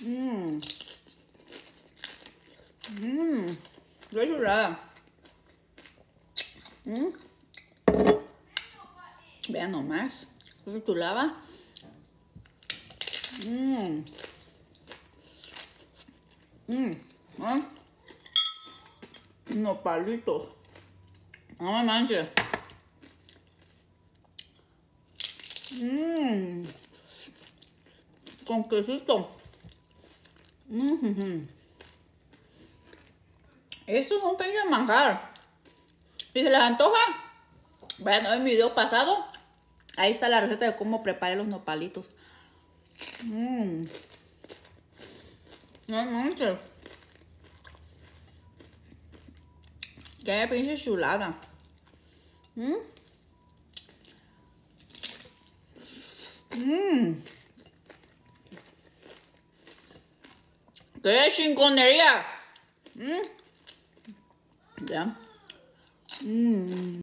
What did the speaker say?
Mmm. Mmm. Qué chulada. Mm. Vean nomás. Qué chulada. Mmm. Mmm. ¿Ah? Nopalitos. No me manches. Mmm. Con quesito. Mmm. Esto es un manjar. Si se les antoja, vayan a ver mi video pasado. Ahí está la receta de cómo preparé los nopalitos. Mmm. No manches. Qué pinche chulada. Mmm. Mmm. ¡Qué chingonería! ừ, Ya. Mmm.